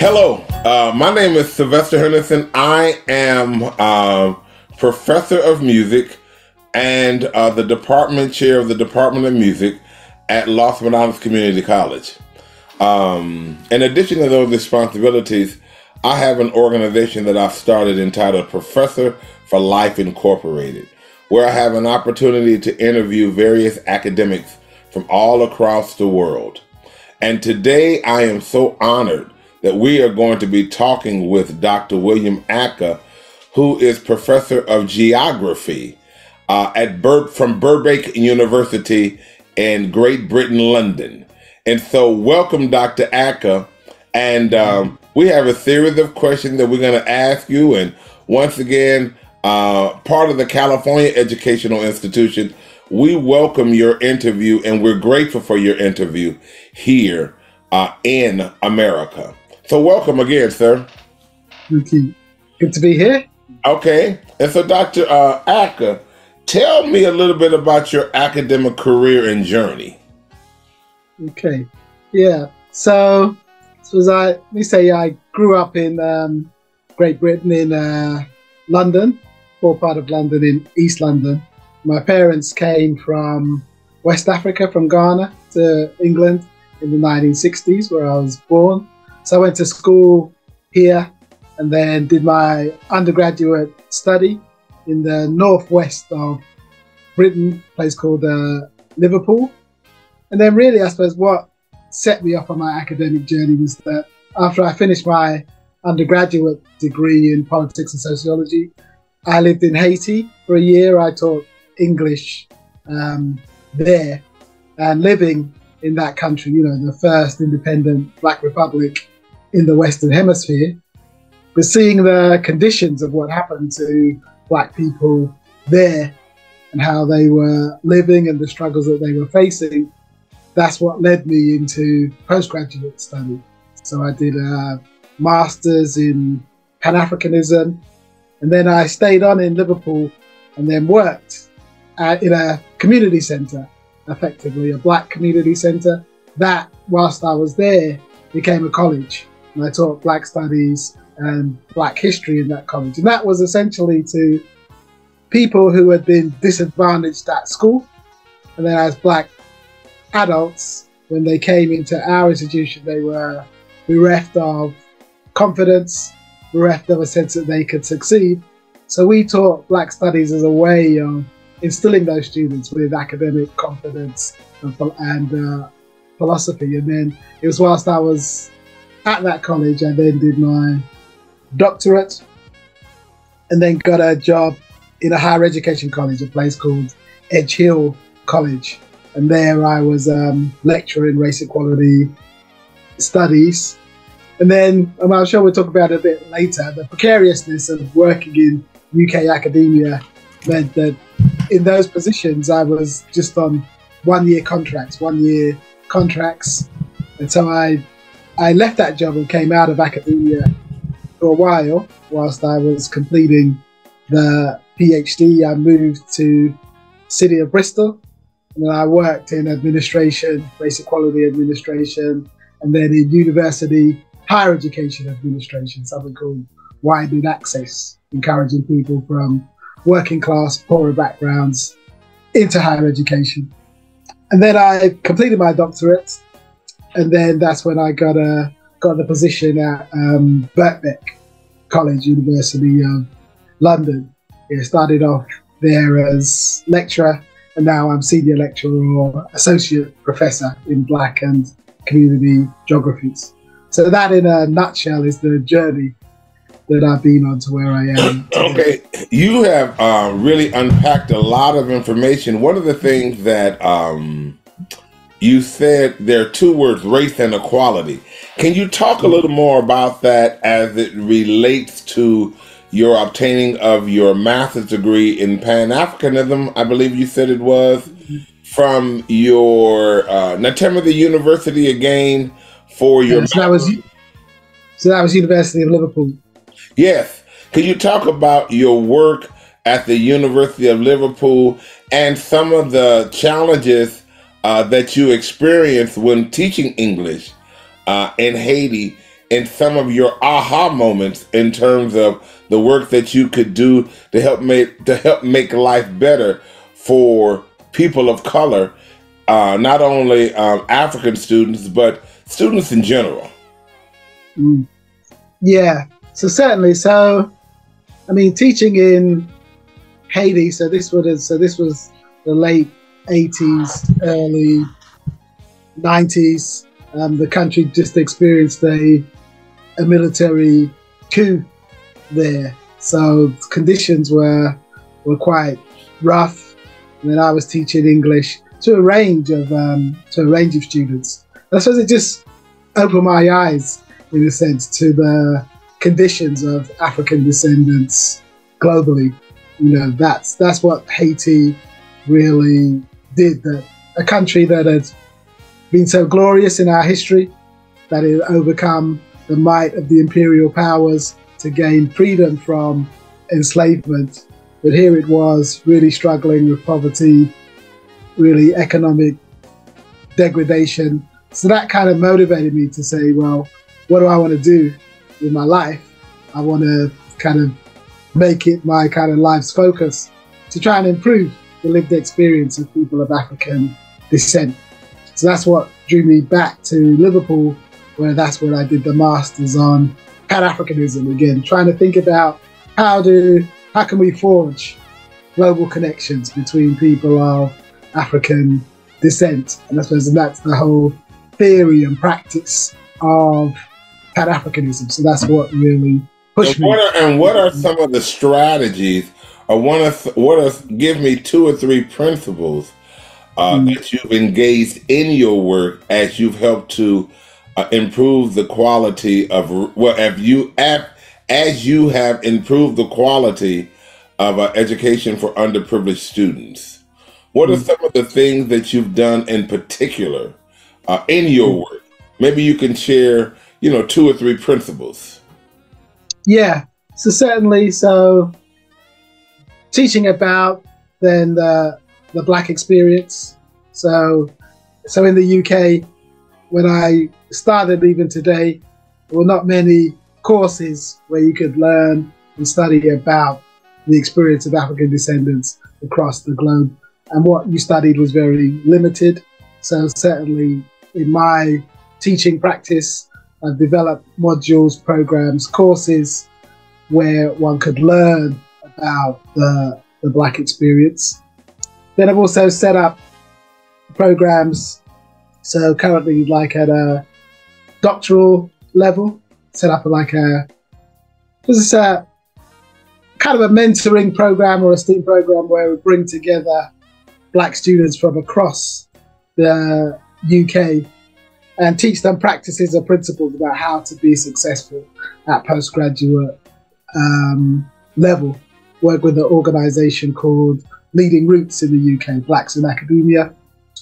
Hello, uh, my name is Silvester Henderson. I am uh, professor of music and uh, the department chair of the Department of Music at Los Medanos Community College. Um, in addition to those responsibilities, I have an organization that I've started entitled Professor for Life Incorporated, where I have an opportunity to interview various academics from all across the world. And today I am so honored that we are going to be talking with Dr. William Ackah, who is professor of geography uh, at Bur- from Birkbeck University in Great Britain, London. And so, welcome, Dr. Ackah. And um, we have a series of questions that we're going to ask you. And once again, uh, part of the California Educational Institution, we welcome your interview and we're grateful for your interview here uh, in America. So, welcome again, sir. Thank you. Good to be here. Okay. And so, Dr. Uh, Ackah, tell me a little bit about your academic career and journey. Okay. Yeah. So, so as I let me say, I grew up in um, Great Britain in uh, London, poor part of London in East London. My parents came from West Africa, from Ghana to England in the 1960s, where I was born. So I went to school here and then did my undergraduate study in the northwest of Britain, a place called uh, Liverpool. And then, really, I suppose what set me off on my academic journey was that after I finished my undergraduate degree in politics and sociology, I lived in Haiti for a year. I taught English um, there. And living in that country, you know, the first independent Black Republic in the Western Hemisphere, but seeing the conditions of what happened to Black people there and how they were living and the struggles that they were facing, that's what led me into postgraduate study. So I did a master's in Pan Africanism, and then I stayed on in Liverpool and then worked at, in a community centre, effectively a black community centre. That, whilst I was there, became a college. And I taught black studies and black history in that college. And that was essentially to people who had been disadvantaged at school. And then as black adults, when they came into our institution, they were bereft of confidence, bereft of a sense that they could succeed. So we taught black studies as a way of instilling those students with academic confidence and, and uh, philosophy. And then it was whilst I was at that college, I then did my doctorate and then got a job in a higher education college, a place called Edge Hill College. And there I was um, lecturing race equality studies. And then, and I'm sure we'll talk about it a bit later, the precariousness of working in UK academia meant that in those positions I was just on one year contracts, one year contracts. And so I I left that job and came out of academia for a while whilst I was completing the PhD. I moved to city of Bristol and I worked in administration, race equality administration, and then in university higher education administration, something called widened access, encouraging people from working class, poorer backgrounds into higher education. And then I completed my doctorate and then that's when I got a got the position at um, Birkbeck College, University of London. Yeah, started off there as lecturer, and now I'm senior lecturer or associate professor in Black and Community Geographies. So that, in a nutshell, is the journey that I've been on to where I am. Okay, you have uh, really unpacked a lot of information. One of the things that um, you said there are two words, race and equality. Can you talk a little more about that as it relates to your obtaining of your master's degree in Pan Africanism? I believe you said it was from your. Uh, now tell me the university again for your. So that was so that was University of Liverpool. Yes. Can you talk about your work at the University of Liverpool and some of the challenges uh, that you experienced when teaching English uh, in Haiti and some of your aha moments in terms of the work that you could do to help make to help make life better for people of color, uh, not only um, African students but students in general. Mm. Yeah, so certainly. So, I mean, teaching in Haiti. So this was so this was the late '80s, early '90s. Um, the country just experienced a a military coup there, so conditions were were quite rough. When I was teaching English to a range of um, to a range of students, I suppose it just opened my eyes in a sense to the conditions of African descendants globally. You know, that's that's what Haiti really did. That a country that had been so glorious in our history, that it had overcome the might of the imperial powers to gain freedom from enslavement. But here it was really struggling with poverty, really economic degradation. So that kind of motivated me to say, well, what do I want to do with my life? I want to kind of make it my kind of life's focus to try and improve the lived experience of people of African descent. So that's what drew me back to Liverpool, where that's where I did the masters on Pan Africanism again, trying to think about how do how can we forge global connections between people of African descent, and I suppose that's the whole theory and practice of Pan Africanism. So that's what really pushed and what me. Are, and what are some of the strategies, or want to what are give me two or three principles uh, Mm. that you've engaged in your work as you've helped to uh, improve the quality of well, have you have, as you have improved the quality of uh, education for underprivileged students. What are Mm. some of the things that you've done in particular uh, in your work? Maybe you can share, you know, two or three principles. Yeah, so certainly, so teaching about then the the black experience. So, so in the UK, when I started even today, there were not many courses where you could learn and study about the experience of African descendants across the globe. And what you studied was very limited. So certainly in my teaching practice, I've developed modules, programs, courses where one could learn about the, the Black experience. Then I've also set up programs. So currently, like at a doctoral level, set up like a this is a kind of a mentoring program or a STEAM program where we bring together Black students from across the UK and teach them practices or principles about how to be successful at postgraduate um, level. Work with an organisation called Leading Routes in the UK, Blacks in Academia,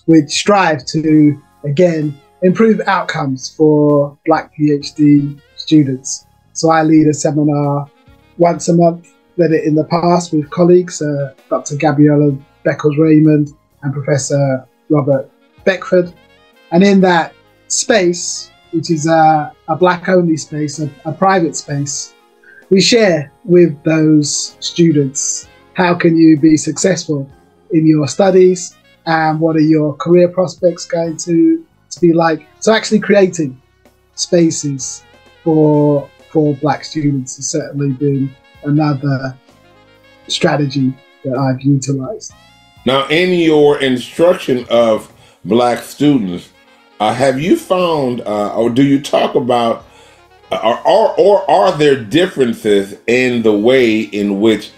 which strive to again improve outcomes for Black PhD students. So I lead a seminar once a month. Led it in the past with colleagues, uh, Dr. Gabriella Beckles Raymond and Professor Robert Beckford. And in that space, which is a, a black only space, a, a private space, we share with those students how can you be successful in your studies and what are your career prospects going to, to be like. So actually creating spaces for for black students has certainly been another strategy that I've utilized. Now, in your instruction of black students, uh, have you found, uh, or do you talk about, or, or, or are there differences in the way in which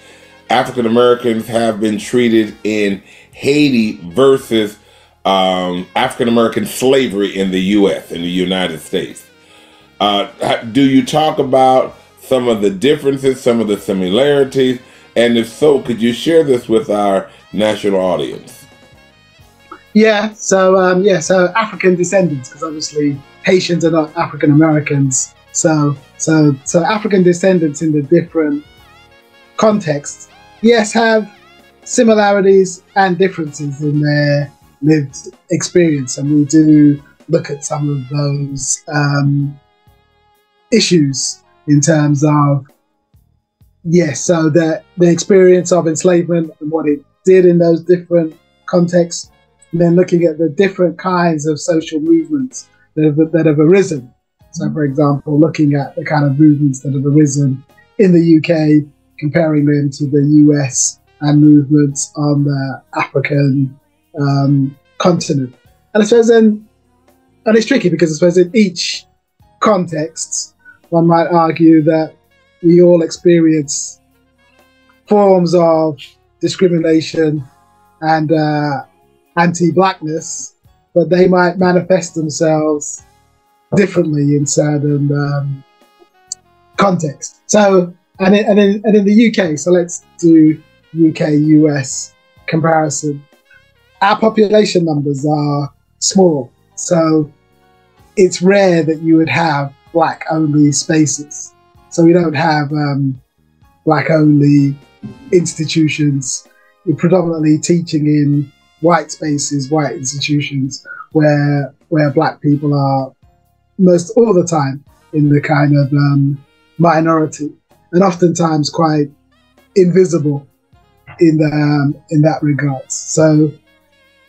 African Americans have been treated in Haiti versus um, African American slavery in the U.S. in the United States? Uh, do you talk about some of the differences, some of the similarities, and if so, could you share this with our national audience? Yeah, so um, yeah, so African descendants, because obviously Haitians are not African Americans. So so so African descendants in the different contexts, yes, have similarities and differences in their lived experience, and we do look at some of those um, issues in terms of yes, so the the experience of enslavement and what it did in those different contexts, and then looking at the different kinds of social movements that have, that have arisen. So, for example, looking at the kind of movements that have arisen in the UK, comparing them to the US and movements on the African um, continent. And I suppose then, and it's tricky because I suppose in each context, one might argue that we all experience forms of discrimination and uh, anti-blackness, but they might manifest themselves differently in certain um, contexts. So, and in, and in, and in the UK, so let's do UK US comparison. Our population numbers are small, so it's rare that you would have black only spaces. So we don't have um, black only institutions. We're predominantly teaching in white spaces, white institutions where where black people are most all the time in the kind of um, minority and oftentimes quite invisible in the, um, in that regard. So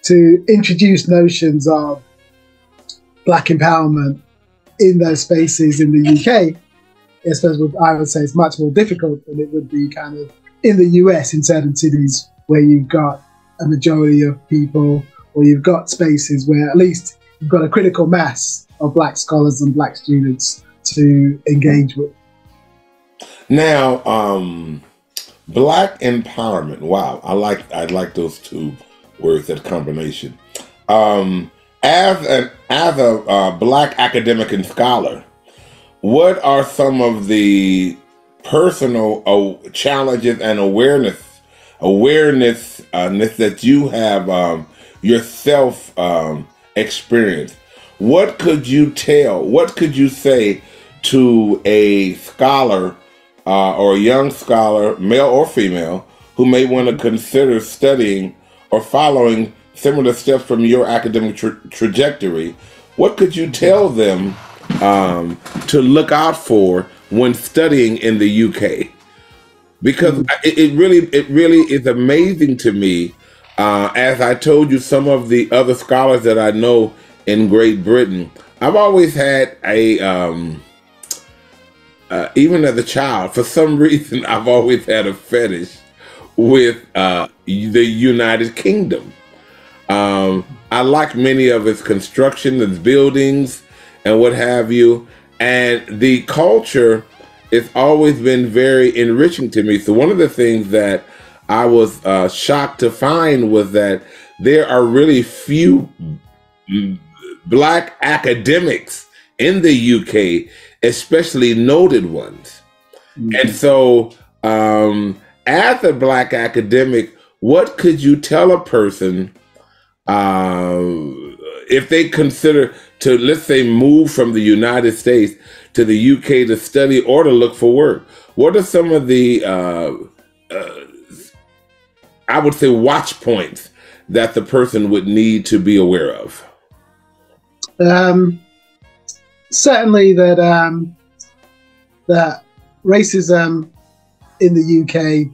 to introduce notions of black empowerment in those spaces in the UK, I suppose I would say it's much more difficult than it would be kind of in the US in certain cities where you've got a majority of people or you've got spaces where at least you've got a critical mass of black scholars and black students to engage with. Now, um, black empowerment. Wow, I like I like those two words. That combination. Um, as an as a uh, black academic and scholar, what are some of the personal uh, challenges and awareness awareness uh, that you have um, yourself um, experienced? What could you tell? What could you say to a scholar uh, or a young scholar, male or female, who may want to consider studying or following similar steps from your academic tra- trajectory, what could you tell them um, to look out for when studying in the UK? Because mm-hmm. it, it really, it really is amazing to me. Uh, as I told you, some of the other scholars that I know in Great Britain, I've always had a um, uh, even as a child, for some reason, I've always had a fetish with uh, the United Kingdom. Um, I like many of its construction, its buildings, and what have you. And the culture has always been very enriching to me. So, one of the things that I was uh, shocked to find was that there are really few black academics in the UK especially noted ones. Mm-hmm. And so, um, as a black academic, what could you tell a person uh, if they consider to, let's say, move from the United States to the UK to study or to look for work? What are some of the, uh, uh, I would say, watch points that the person would need to be aware of? Um, certainly that um, that racism in the UK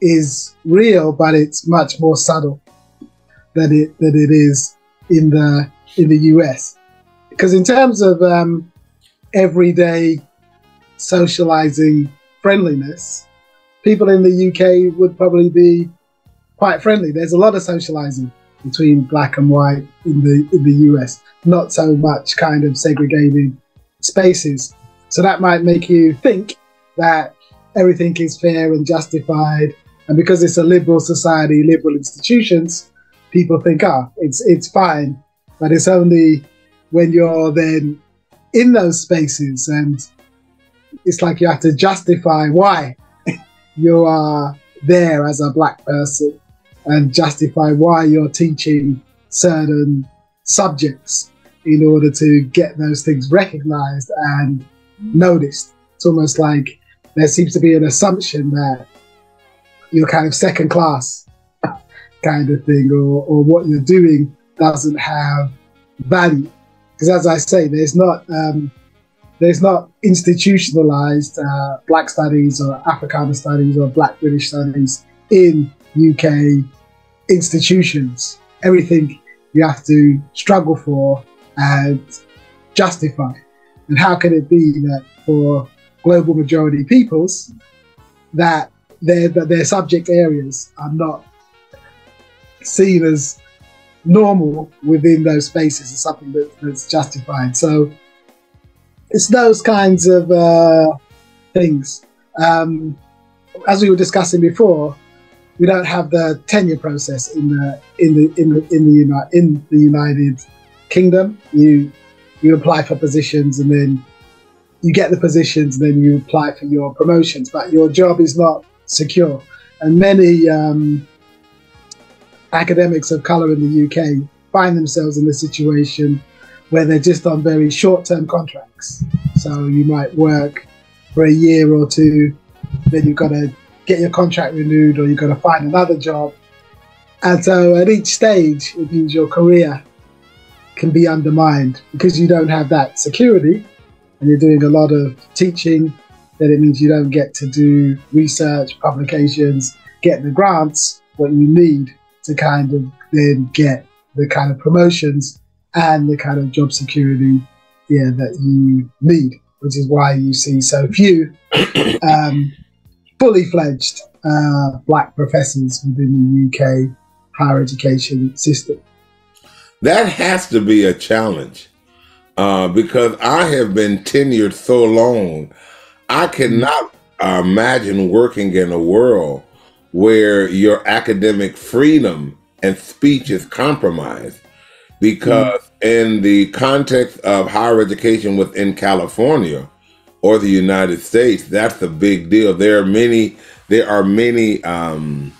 is real, but it's much more subtle than it than it is in the in the US. Because in terms of um, everyday socializing friendliness, people in the UK would probably be quite friendly. There's a lot of socializing between black and white in the in the US, not so much kind of segregated spaces. So that might make you think that everything is fair and justified, and because it's a liberal society, liberal institutions, people think, ah, it's it's fine. But it's only when you're then in those spaces and it's like you have to justify why you are there as a black person and justify why you're teaching certain subjects in order to get those things recognized and noticed. It's almost like there seems to be an assumption that you're kind of second class kind of thing, or, or what you're doing doesn't have value. Because as I say, there's not um, there's not institutionalized uh, Black studies or Africana studies or Black British studies in UK institutions. Everything you have to struggle for and justify. And how can it be that for global majority peoples that their that their subject areas are not seen as normal within those spaces as something that, that's justified. So it's those kinds of uh, things. Um, as we were discussing before, we don't have the tenure process in the in the in the in the in the United Kingdom. You you apply for positions and then you get the positions, and then you apply for your promotions, but your job is not secure. And many um, academics of colour in the UK find themselves in a situation where they're just on very short-term contracts. So you might work for a year or two, then you've got to get your contract renewed, or you've got to find another job. And so at each stage, it means your career can be undermined because you don't have that security, and you're doing a lot of teaching. Then it means you don't get to do research, publications, get the grants what you need to kind of then get the kind of promotions and the kind of job security yeah, that you need, which is why you see so few um, fully fledged uh, black professors within the UK higher education system. That has to be a challenge uh, because I have been tenured so long. I cannot imagine working in a world where your academic freedom and speech is compromised because mm. in the context of higher education within California or the United States, that's a big deal. There are many, there are many um,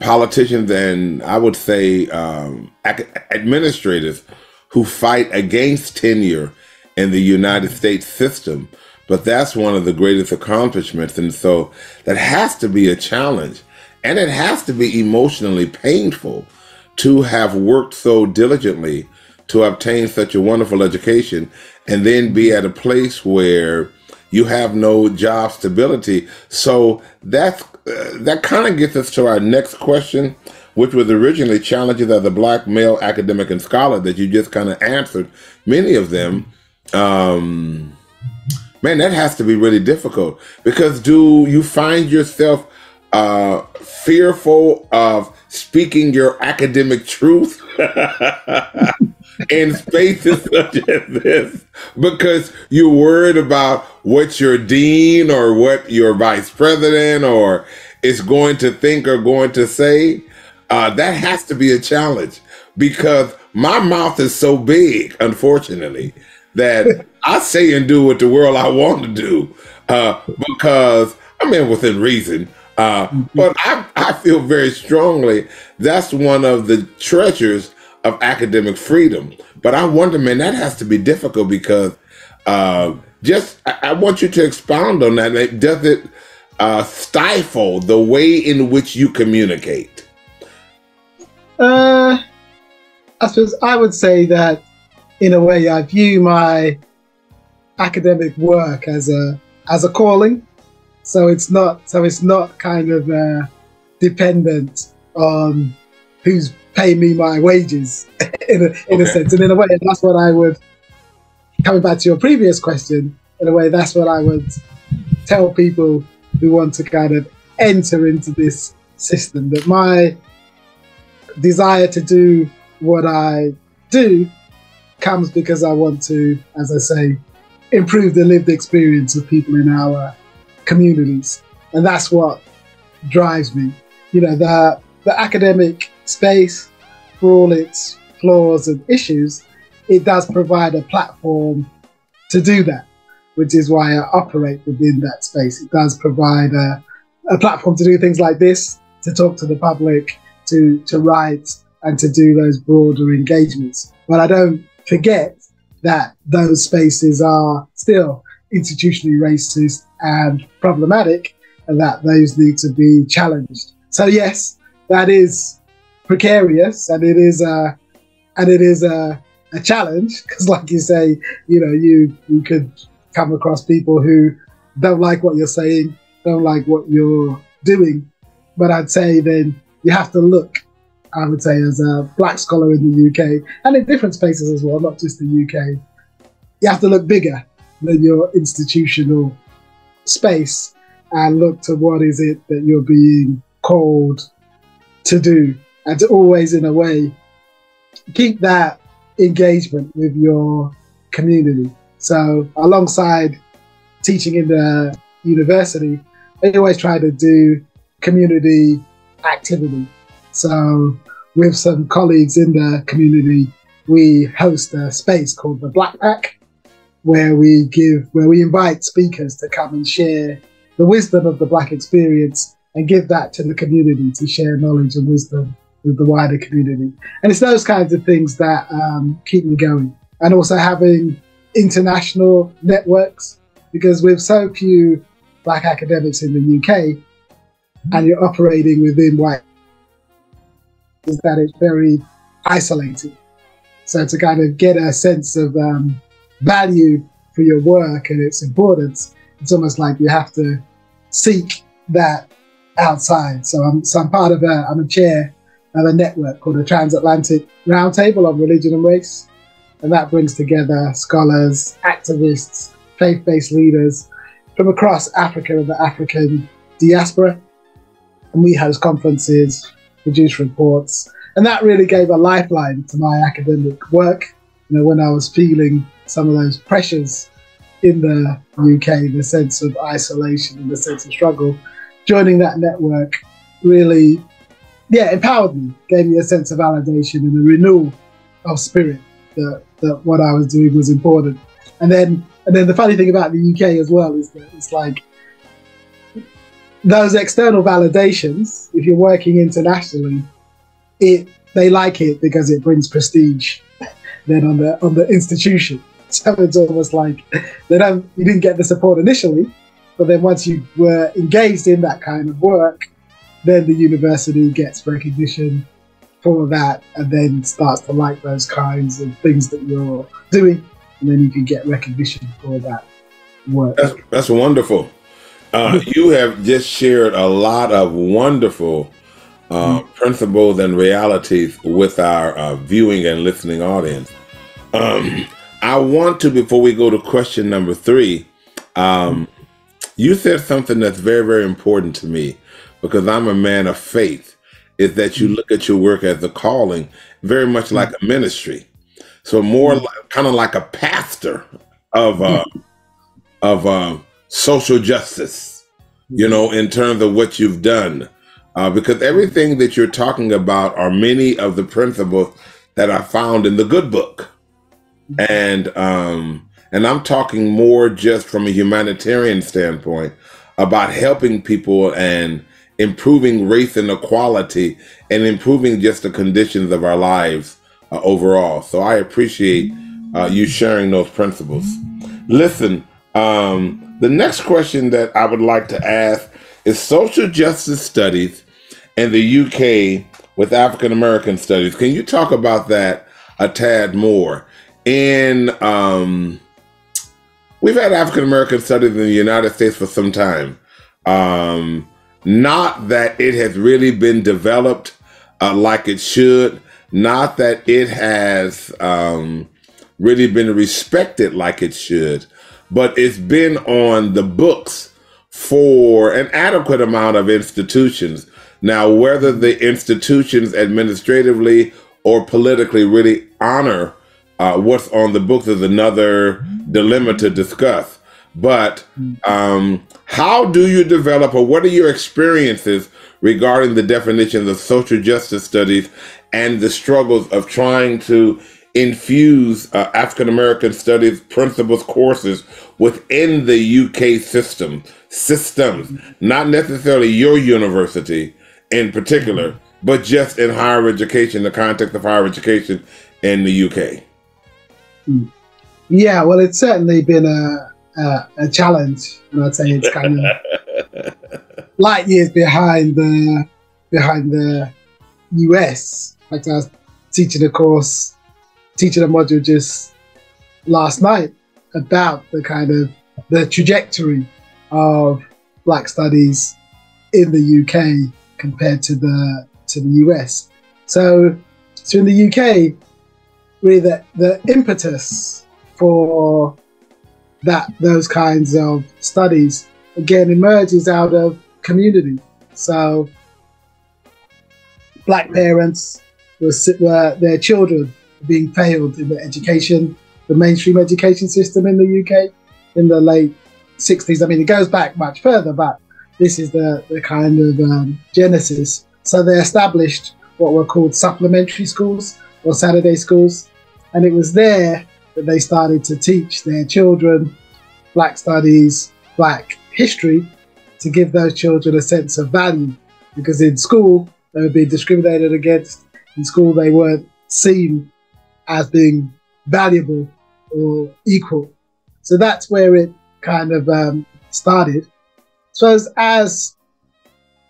politicians and I would say um, administrators who fight against tenure in the United States system. But that's one of the greatest accomplishments. And so that has to be a challenge. And it has to be emotionally painful to have worked so diligently to obtain such a wonderful education and then be at a place where you have no job stability. So that's uh, that kind of gets us to our next question, which was originally challenges as a black male academic and scholar that you just kind of answered. Many of them, um, man, that has to be really difficult because do you find yourself uh, fearful of speaking your academic truth in spaces such as this because you're worried about what your dean or what your vice president or is going to think or going to say. Uh, that has to be a challenge because my mouth is so big, unfortunately, that I say and do what the world I want to do uh, because I mean within reason. Uh, but I, I feel very strongly that's one of the treasures of academic freedom. But I wonder, man, that has to be difficult because uh, just I, I, want you to expound on that. Does it uh, stifle the way in which you communicate? Uh, I suppose I would say that in a way I view my academic work as a as a calling so it's not so it's not kind of uh, dependent on who's paying me my wages in a, in okay. a sense. And in a way, that's what I would coming back to your previous question. In a way, that's what I would tell people who want to kind of enter into this system that my desire to do what I do comes because I want to, as I say, improve the lived experience of people in our communities, and that's what drives me. You know, the the academic space, for all its flaws and issues, it does provide a platform to do that, which is why I operate within that space. It does provide a, a platform to do things like this, to talk to the public, to to write, and to do those broader engagements. But I don't forget that those spaces are still institutionally racist and problematic, and that those need to be challenged. So yes, that is precarious, and it is a and it is a, a challenge because, like you say, you know, you you could come across people who don't like what you're saying, don't like what you're doing. But I'd say then you have to look, I would say, as a black scholar in the UK and in different spaces as well, not just the UK, you have to look bigger than your institutional space and look to what is it that you're being called to do and to always, in a way, keep that engagement with your community. So, alongside teaching in the university, I always try to do community activity. So, with some colleagues in the community, we host a space called the Black Pack, where we give, where we invite speakers to come and share the wisdom of the Black experience and give that to the community to share knowledge and wisdom with the wider community. And it's those kinds of things that um, keep me going. And also having international networks, because with so few black academics in the UK, and you're operating within white, is that it's very isolated. So to kind of get a sense of um, value for your work and its importance, it's almost like you have to seek that outside. So I'm, so I'm part of a, I'm a chair a network called the Transatlantic Roundtable on Religion and Race. And that brings together scholars, activists, faith based leaders from across Africa and the African diaspora. And we host conferences, produce reports. And that really gave a lifeline to my academic work. You know, when I was feeling some of those pressures in the UK, the sense of isolation and the sense of struggle, joining that network really yeah, empowered me, gave me a sense of validation and a renewal of spirit that, that what I was doing was important. And then and then the funny thing about the UK as well is that it's like those external validations, if you're working internationally, it they like it because it brings prestige then on the on the institution. So it's almost like they don't you didn't get the support initially, but then once you were engaged in that kind of work, then the university gets recognition for that and then starts to like those kinds of things that you're doing. And then you can get recognition for that work. That's, that's wonderful. Uh, you have just shared a lot of wonderful uh, mm-hmm. principles and realities with our uh, viewing and listening audience. Um, i want to before we go to question number three um, you said something that's very very important to me because I'm a man of faith, is that you look at your work as a calling, very much like a ministry. So more like, kind of like a pastor of uh, of uh, social justice, you know, in terms of what you've done, uh, because everything that you're talking about are many of the principles that are found in the good book, and um, and I'm talking more just from a humanitarian standpoint about helping people and improving race inequality and improving just the conditions of our lives uh, overall. So I appreciate uh, you sharing those principles. Listen, um, the next question that I would like to ask is social justice studies in the UK with African American studies. Can you talk about that a tad more? In um, we've had African American studies in the United States for some time. Um, not that it has really been developed uh, like it should, not that it has um, really been respected like it should, but it's been on the books for an adequate amount of institutions. Now, whether the institutions administratively or politically really honor uh, what's on the books is another dilemma to discuss. But um, how do you develop, or what are your experiences regarding the definition of social justice studies and the struggles of trying to infuse uh, African American studies principles courses within the UK system, systems, not necessarily your university in particular, but just in higher education, the context of higher education in the UK? Hmm. Yeah, well, it's certainly been a uh, a challenge, and I'd say it's kind of light years behind the behind the US. Like I was teaching a course, teaching a module just last night about the kind of the trajectory of Black Studies in the UK compared to the to the US. So, so in the UK, really the, the impetus for that those kinds of studies again emerges out of community. So black parents were, were their children being failed in the education, the mainstream education system in the UK in the late 60s. I mean, it goes back much further, but this is the, the kind of um, genesis. So they established what were called supplementary schools or Saturday schools. And it was there that they started to teach their children Black studies, Black history, to give those children a sense of value. Because in school, they were being discriminated against. In school, they weren't seen as being valuable or equal. So that's where it kind of um, started. So as, as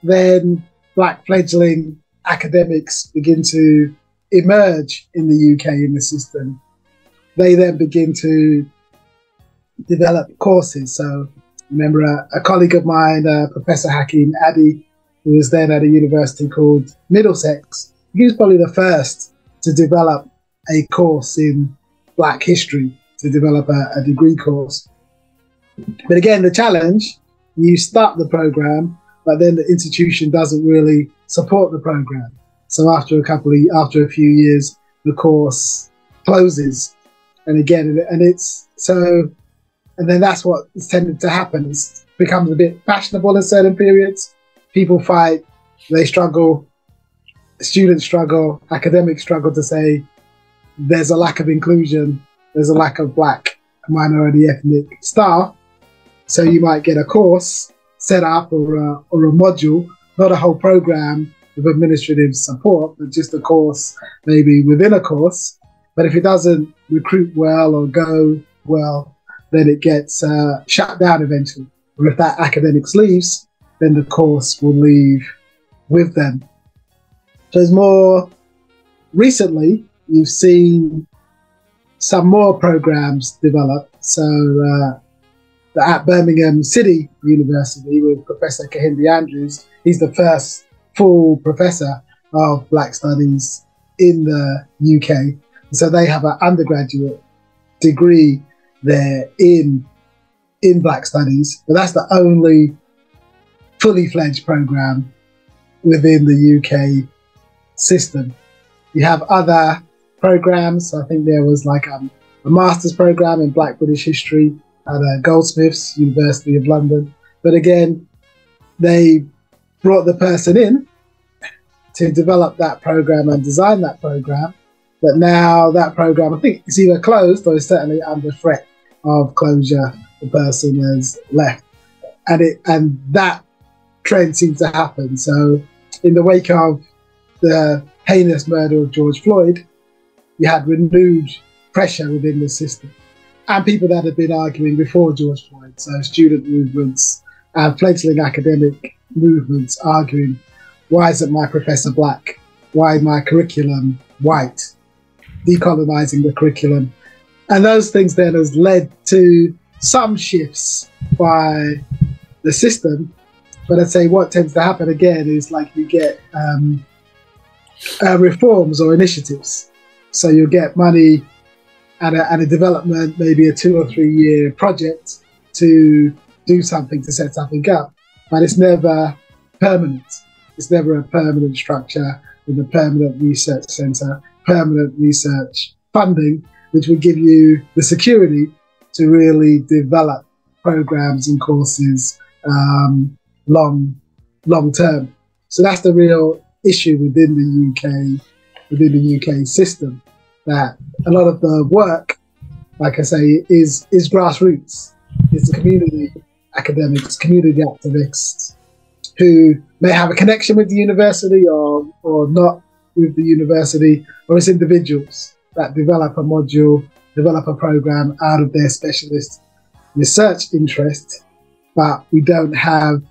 then black fledgling academics begin to emerge in the UK in the system, they then begin to develop courses. So remember a, a colleague of mine, uh, Professor Hakim Adi, who was then at a university called Middlesex, he was probably the first to develop a course in Black history, to develop a, a degree course. But again, the challenge, you start the program, but then the institution doesn't really support the program. So after a couple of, after a few years, the course closes. And again, and it's so, and then that's what tended to happen. It becomes a bit fashionable in certain periods. People fight, they struggle, students struggle, academics struggle to say there's a lack of inclusion, there's a lack of black minority ethnic staff. So you might get a course set up or a, or a module, not a whole program with administrative support, but just a course maybe within a course. But if it doesn't recruit well or go well, then it gets uh, shut down eventually. Or if that academics leaves, then the course will leave with them. So there's more recently, you've seen some more programs develop. So uh, at Birmingham City University with Professor Kehinde Andrews, he's the first full professor of Black Studies in the UK. So they have an undergraduate degree there in in Black Studies, but that's the only fully fledged program within the UK system. You have other programs. I think there was like um, a master's program in Black British History at uh, Goldsmiths, University of London. But again, they brought the person in to develop that program and design that program. But now that program, I think, is either closed or is certainly under threat of closure. The person has left, and it and that trend seems to happen. So, in the wake of the heinous murder of George Floyd, you had renewed pressure within the system. And people that had been arguing before George Floyd, so student movements and fledgling academic movements arguing, why isn't my professor black? Why my curriculum white? Decolonizing the curriculum. And those things then has led to some shifts by the system. But I'd say what tends to happen again is like you get um, uh, reforms or initiatives. So you'll get money and a, and a development, maybe a two or three year project to do something to set something up, but it's never permanent. It's never a permanent structure with a permanent research center, permanent research funding, which would give you the security to really develop programs and courses um, long, long term. So that's the real issue within the UK, within the UK system, that a lot of the work, like I say, is is grassroots. It's the community academics, community activists who may have a connection with the university or or not with the university, or it's individuals that develop a module, develop a program out of their specialist research interest, but we don't have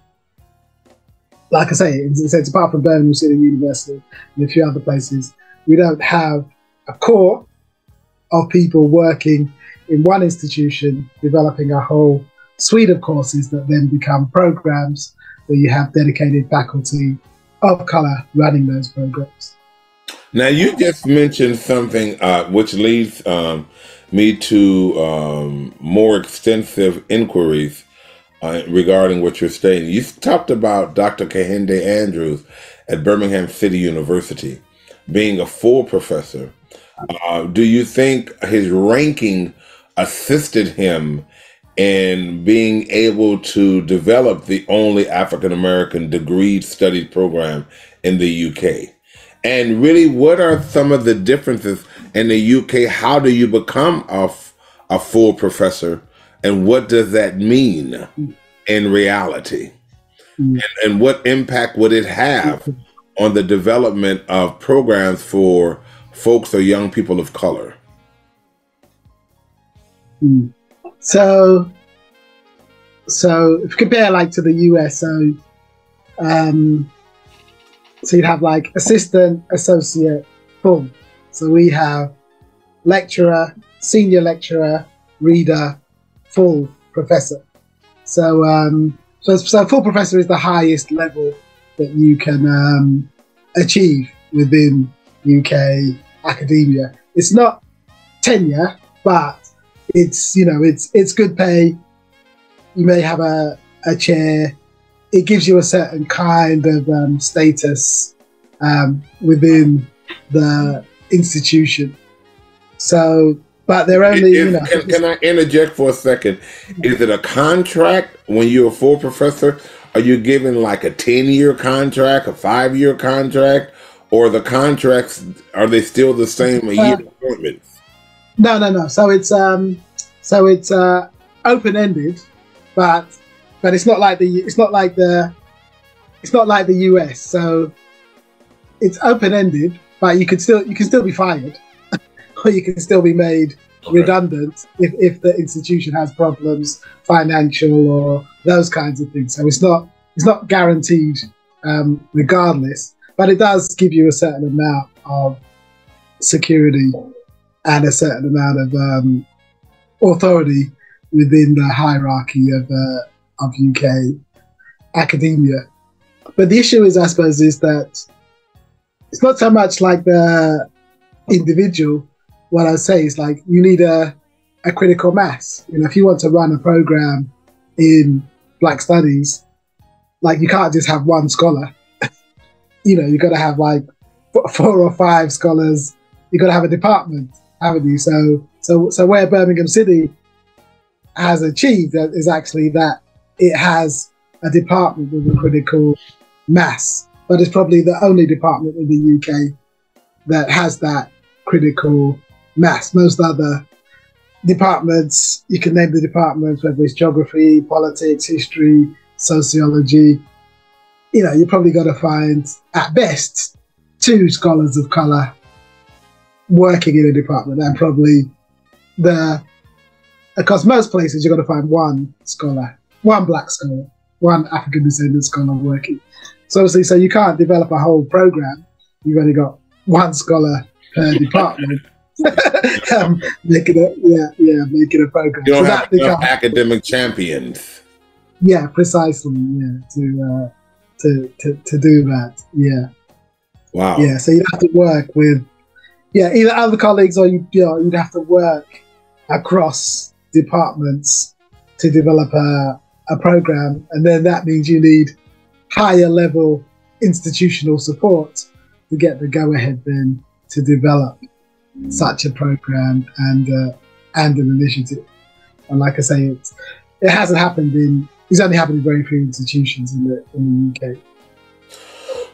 like I say, sense, apart from Birmingham City University and a few other places, we don't have a core of people working in one institution, developing a whole suite of courses that then become programs where you have dedicated faculty of color running those programs. Now, you just mentioned something uh, which leads um, me to um, more extensive inquiries uh, regarding what you're saying. You talked about Dr. Kehinde Andrews at Birmingham City University being a full professor. Uh, do you think his ranking assisted him in being able to develop the only African American degree studied program in the UK? And really, what are some of the differences in the UK? How do you become a, a full professor? And what does that mean in reality? Mm. And, and what impact would it have on the development of programs for folks or young people of color? Mm. So, so if you compare like to the US, so um, so you'd have like assistant, associate, full. So we have lecturer, senior lecturer, reader, full professor. So um, so, so full professor is the highest level that you can um, achieve within UK academia. It's not tenure, but it's you know it's it's good pay. You may have a, a chair it gives you a certain kind of um, status um, within the institution. So, but they're only, Is, you know. Can, can, I interject for a second? Is it a contract when you're a full professor? Are you given like a 10 year contract, a five year contract, or the contracts, are they still the same a year uh, appointments? No, no, no. So it's, um, so it's uh, open ended, but but it's not like the it's not like the it's not like the US. So it's open ended, but you can still you can still be fired, or you can still be made okay. redundant if, if the institution has problems, financial or those kinds of things. So it's not it's not guaranteed um, regardless, but it does give you a certain amount of security and a certain amount of um, authority within the hierarchy of uh, of UK academia. But the issue is, I suppose, is that it's not so much like the individual. What I say is like you need a, a critical mass. You know, if you want to run a program in Black Studies, like you can't just have one scholar. you know, you got to have like four or five scholars. You got to have a department, haven't you? So, so, so where Birmingham City has achieved is actually that it has a department with a critical mass, but it's probably the only department in the UK that has that critical mass. Most other departments, you can name the departments, whether it's geography, politics, history, sociology. You know, you probably got to find at best two scholars of color working in a department, and probably the because most places you're going to find one scholar one black scholar, one African descendant scholar working. So obviously, so you can't develop a whole program. You've only got one scholar per department. um, making it, yeah, yeah, making a program. You don't so have becomes, academic champions. Yeah, precisely. Yeah, to uh, to to to do that. Yeah. Wow. Yeah, so you have to work with, yeah, either other colleagues or you, you know, you'd have to work across departments to develop a, a program, and then that means you need higher level institutional support to get the go ahead then to develop such a program and uh, and an initiative. And like I say, it's, it hasn't happened in it's only happened in very few institutions in the in the UK.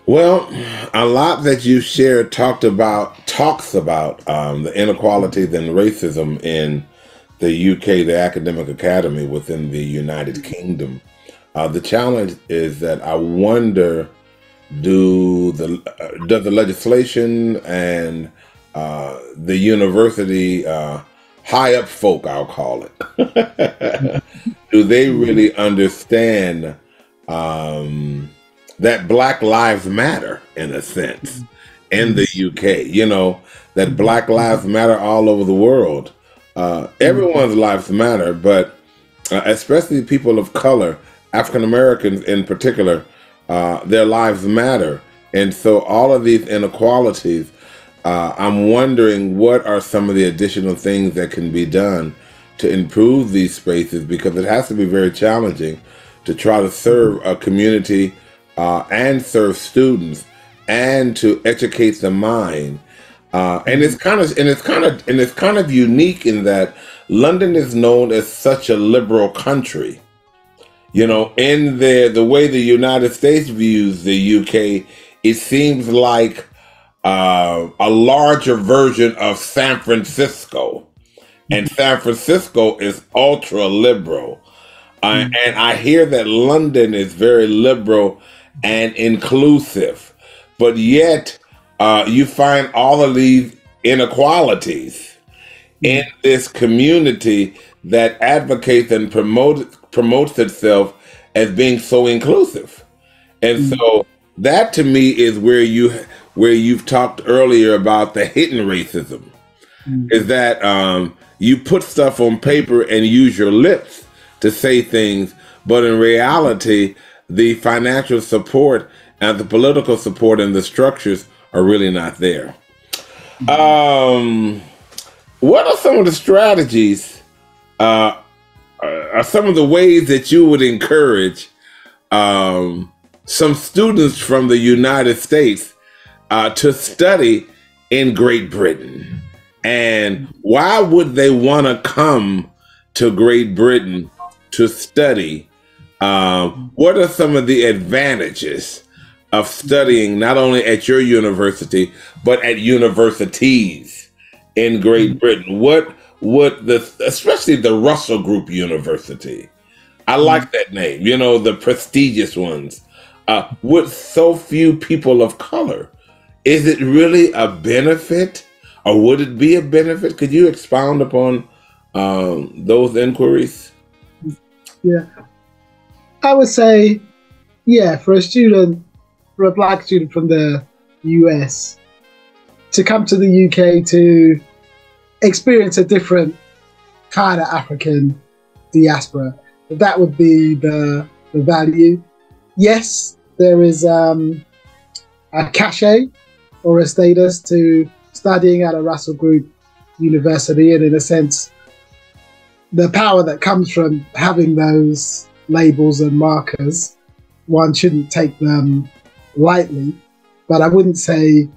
Well, a lot that you shared talked about talks about um, the inequalities and racism in the UK, the Academic Academy within the United Kingdom. Uh, the challenge is that I wonder do the uh, does the legislation and uh, the university uh, high up folk, I'll call it, do they really understand um, that Black Lives Matter in a sense in the UK? You know that Black Lives Matter all over the world. Uh, everyone's lives matter, but uh, especially people of color, African Americans in particular, uh, their lives matter. And so all of these inequalities, uh, I'm wondering what are some of the additional things that can be done to improve these spaces because it has to be very challenging to try to serve a community uh, and serve students and to educate the mind. Uh, and it's kind of and it's kind of and it's kind of unique in that London is known as such a liberal country. You know, in the the way the United States views the UK, it seems like uh, a larger version of San Francisco, and San Francisco is ultra liberal. Uh, and I hear that London is very liberal and inclusive, but yet uh, you find all of these inequalities in this community that advocates and promotes promotes itself as being so inclusive. And so that to me is where you where you've talked earlier about the hidden racism. Is that um, you put stuff on paper and use your lips to say things, but in reality, the financial support and the political support and the structures are really not there. Um, what are some of the strategies? Uh, are some of the ways that you would encourage um, some students from the United States uh, to study in Great Britain? And why would they want to come to Great Britain to study? Um, what are some of the advantages of studying not only at your university but at universities in Great Britain? What would the especially the Russell Group University? I like that name. You know the prestigious ones. Uh, with so few people of color, is it really a benefit, or would it be a benefit? Could you expound upon um, those inquiries? Yeah. I would say, yeah, for a student, a black student from the US, to come to the UK to experience a different kind of African diaspora, that would be the, the value. Yes, there is um, a cachet or a status to studying at a Russell Group university, and in a sense, the power that comes from having those labels and markers, one shouldn't take them lightly. But I wouldn't say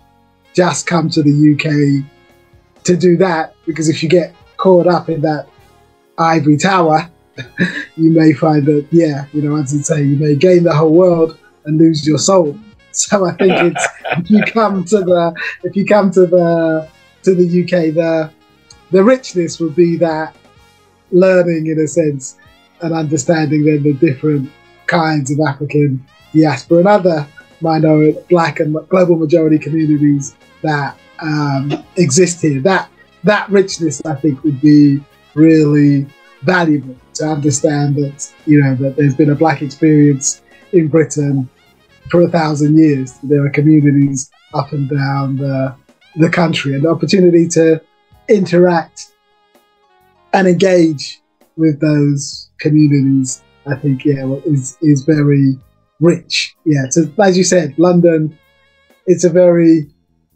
just come to the UK to do that, because if you get caught up in that ivory tower, you may find that, yeah, you know, as you say, you may gain the whole world and lose your soul. So I think it's if you come to the if you come to the to the UK, the the richness would be that learning in a sense and understanding then the different kinds of African diaspora and other minority, black and global majority communities that um, exist here. That that richness, I think, would be really valuable to understand that you know that there's been a black experience in Britain for a thousand years. There are communities up and down the the country, and the opportunity to interact and engage with those communities, I think, yeah, is is very rich. Yeah, so as you said, London, it's a very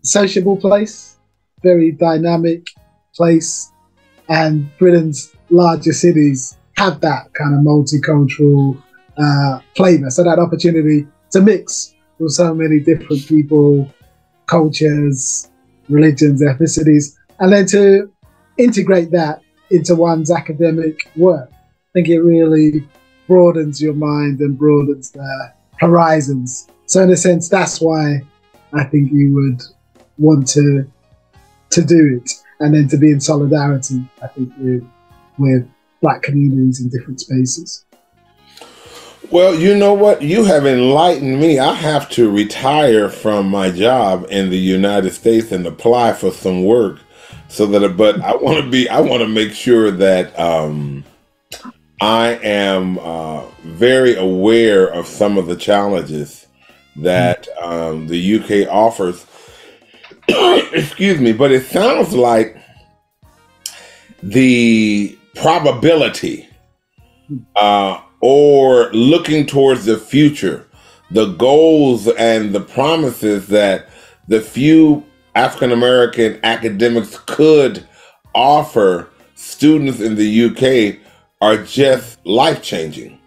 sociable place, very dynamic place, and Britain's larger cities have that kind of multicultural uh, flavor. So that opportunity to mix with so many different people, cultures, religions, ethnicities, and then to integrate that into one's academic work. I think it really broadens your mind and broadens the horizons. So in a sense, that's why I think you would want to to do it, and then to be in solidarity. I think with with black communities in different spaces. Well, you know what? You have enlightened me. I have to retire from my job in the United States and apply for some work so that but I want to be I want to make sure that um I am uh, very aware of some of the challenges that um, the UK offers. Excuse me, but it sounds like the probability uh, or looking towards the future, the goals and the promises that the few African American academics could offer students in the UK are just life changing.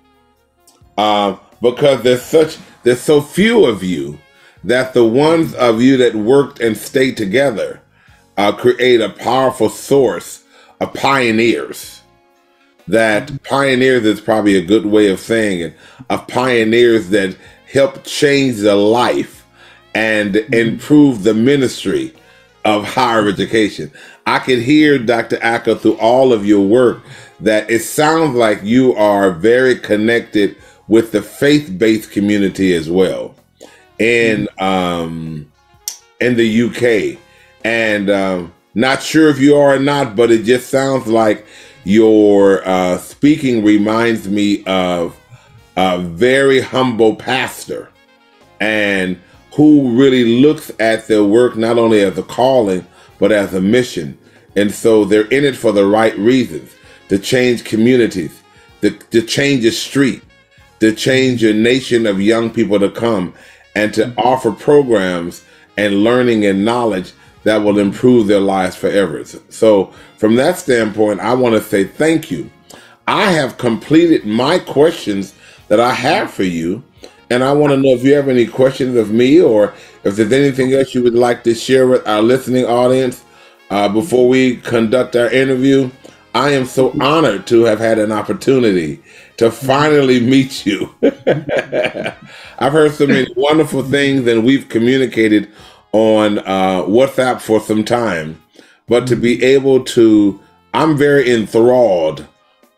Um, because there's such there's so few of you that the ones of you that worked and stayed together uh, create a powerful source of pioneers. That pioneers is probably a good way of saying it, of pioneers that help change the life and improve the ministry of higher education. I could hear Dr. Ackah through all of your work that it sounds like you are very connected with the faith-based community as well in um, in the UK, and um, not sure if you are or not, but it just sounds like your uh, speaking reminds me of a very humble pastor, and who really looks at their work not only as a calling but as a mission, and so they're in it for the right reasons to change communities, to, to change a street, to change a nation of young people to come and to offer programs and learning and knowledge that will improve their lives forever. So, from that standpoint, I want to say thank you. I have completed my questions that I have for you, and I want to know if you have any questions of me or if there's anything else you would like to share with our listening audience uh, before we conduct our interview. I am so honored to have had an opportunity to finally meet you. I've heard so many wonderful things, and we've communicated on uh, WhatsApp for some time. But to be able to, I'm very enthralled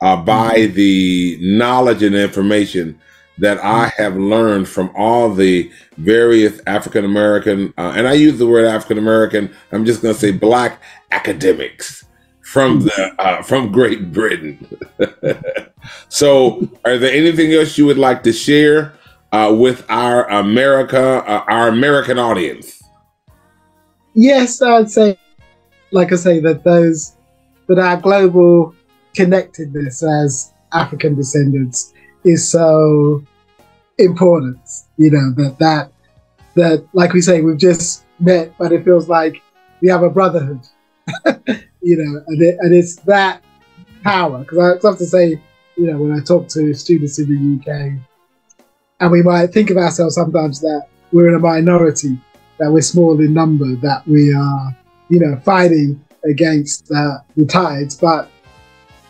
uh, by mm-hmm. the knowledge and information that I mm-hmm. have learned from all the various African American, uh, and I use the word African American, I'm just going to say black academics from the uh, from Great Britain. so, are there anything else you would like to share uh, with our America, uh, our American audience? Yes, I'd say, like I say, that those that our global connectedness as African descendants is so important. You know that that that, like we say, we've just met, but it feels like we have a brotherhood. you know, and, it, and it's that power. Because I have to say, you know, when I talk to students in the UK, and we might think of ourselves sometimes that we're in a minority, that we're small in number, that we are, you know, fighting against uh, the tides, but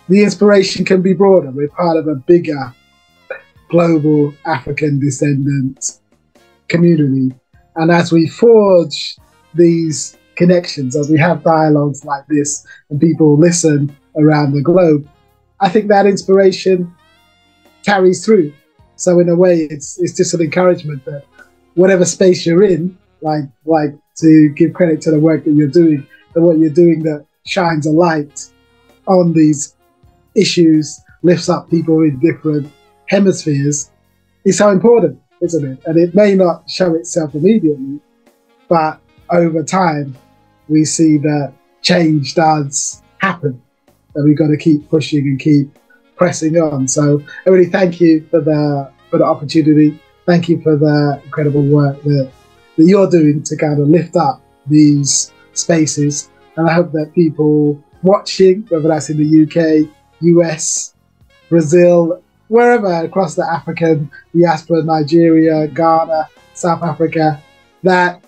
the inspiration can be broader. We're part of a bigger global African descendant community. And as we forge these connections, as we have dialogues like this and people listen around the globe, I think that inspiration carries through. So in a way, it's it's just an encouragement that whatever space you're in, like like to give credit to the work that you're doing, that what you're doing that shines a light on these issues, lifts up people in different hemispheres, is so important, isn't it? And it may not show itself immediately, but over time, we see that change does happen, and we've got to keep pushing and keep pressing on. So I really thank you for the for the opportunity. Thank you for the incredible work that that you're doing to kind of lift up these spaces. And I hope that people watching, whether that's in the UK, US, Brazil, wherever across the African diaspora, Nigeria, Ghana, South Africa, that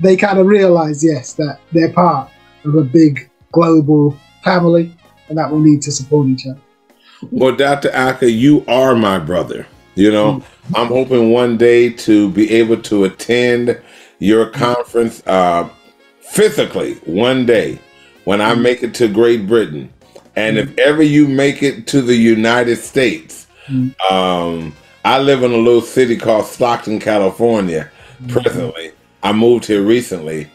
they kind of realize, yes, that they're part of a big global family and that we need to support each other. Well, Dr. Ackah, you are my brother. You know, mm-hmm. I'm hoping one day to be able to attend your conference uh, physically one day when I make it to Great Britain. And if ever you make it to the United States, um, I live in a little city called Stockton, California, presently. I moved here recently.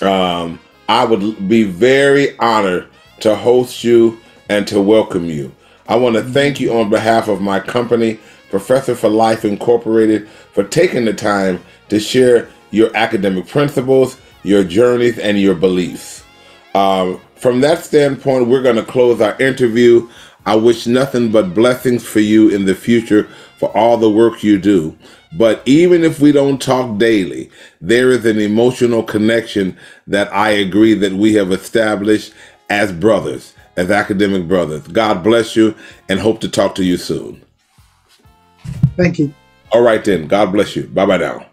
Um, I would be very honored to host you and to welcome you. I want to thank you on behalf of my company, Professor for Life Incorporated, for taking the time to share your academic principles, your journeys, and your beliefs. Um, from that standpoint, we're going to close our interview. I wish nothing but blessings for you in the future for all the work you do. But even if we don't talk daily, there is an emotional connection that I agree that we have established as brothers, as academic brothers. God bless you and hope to talk to you soon. Thank you. All right, then. God bless you. Bye bye now.